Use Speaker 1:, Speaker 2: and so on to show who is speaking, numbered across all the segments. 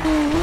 Speaker 1: Mm-hmm.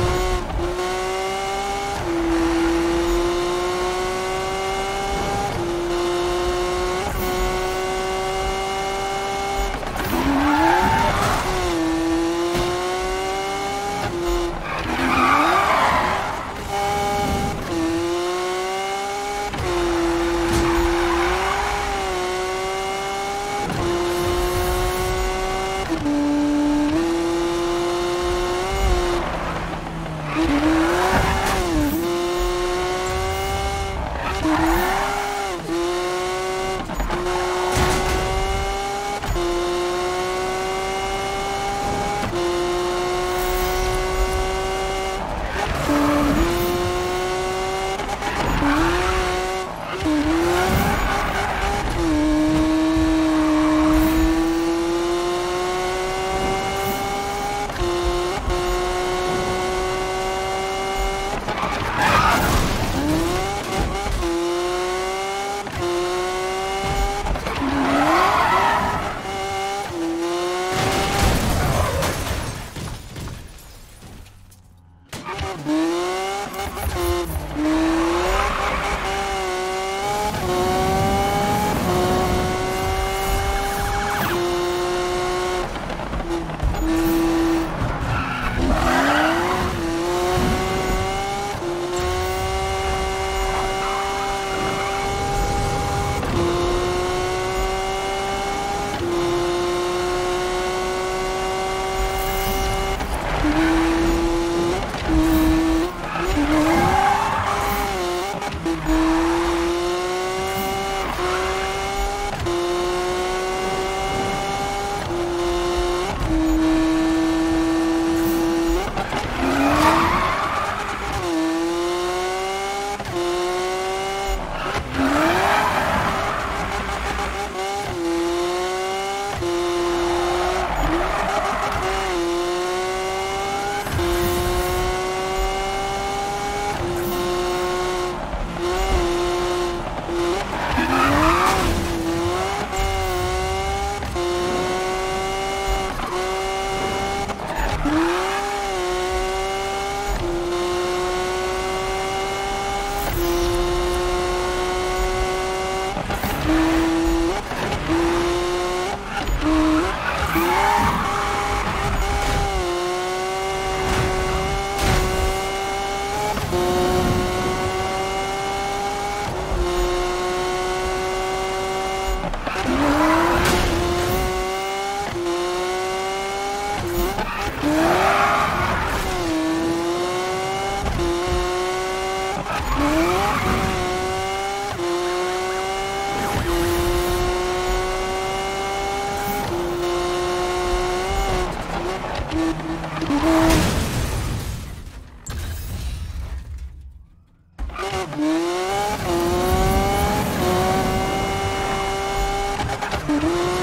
Speaker 1: Woo! Thank you.